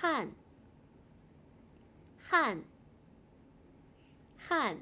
汉，汉，汉。